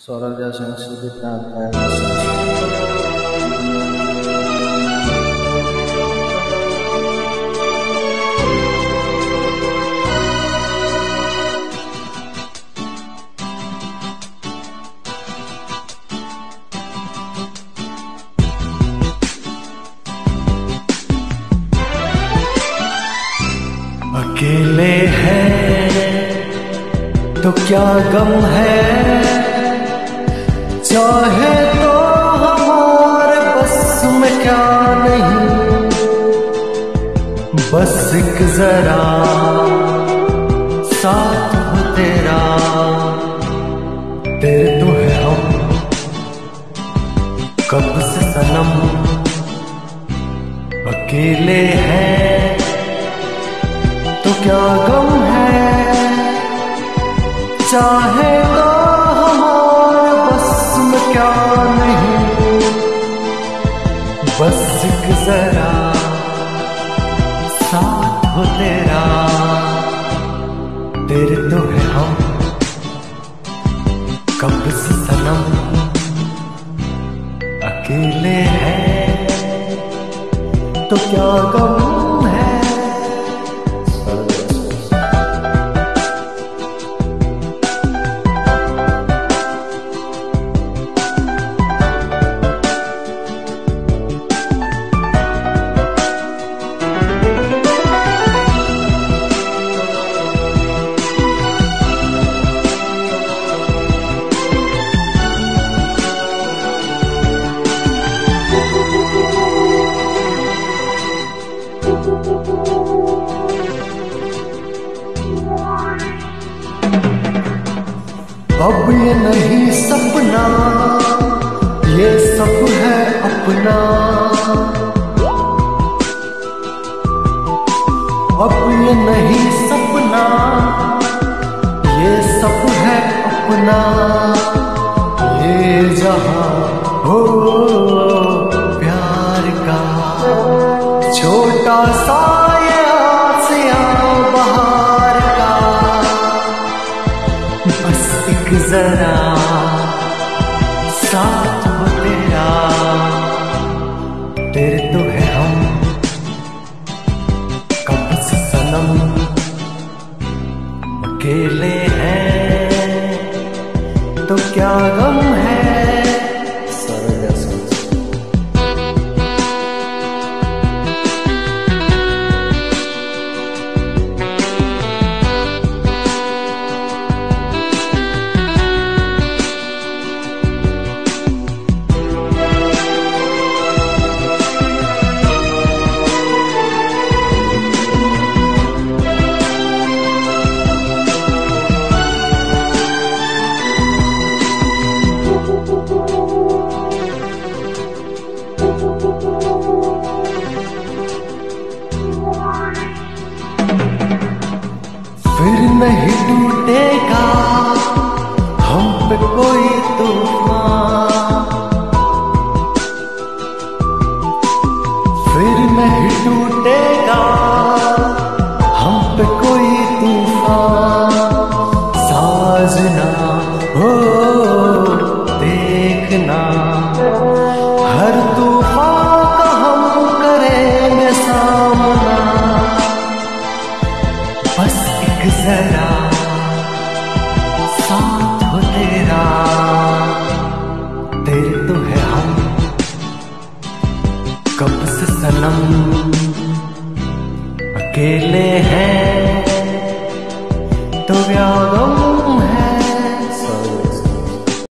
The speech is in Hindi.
सौरभ जा संस्कृत अकेले हैं तो क्या गम है? चाहे तो हमारे बस में क्या नहीं। बस एक जरा साथ हो तेरा। तेरे तो है हम। कब से सनम अकेले हैं। तो क्या गम है तो है हम कब सनम अकेले हैं? तो क्या गम अब ये नहीं सपना, ये सब है अपना। अब ये नहीं सपना, ये सब है अपना। ये जहाँ हो जरा साथ तेरा तेरे तो है हम। कब सनम। अकेले हैं। तो क्या गम नहीं टूटेगा। हम पे कोई तूफ़ान। फिर नहीं टूटेगा। हम पे कोई तूफ़ान। साजना हो, देखना। हर सनम अकेले हैं तो व्याग